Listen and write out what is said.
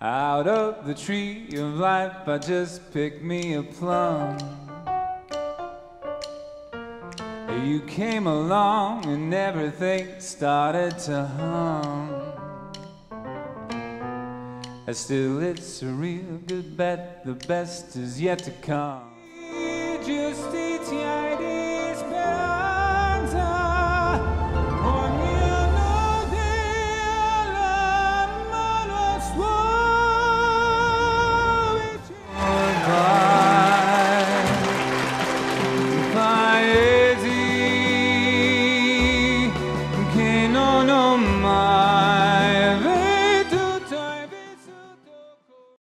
Out of the tree of life, I just picked me a plum. You came along and everything started to hum. Still, it's a real good bet, the best is yet to come. on my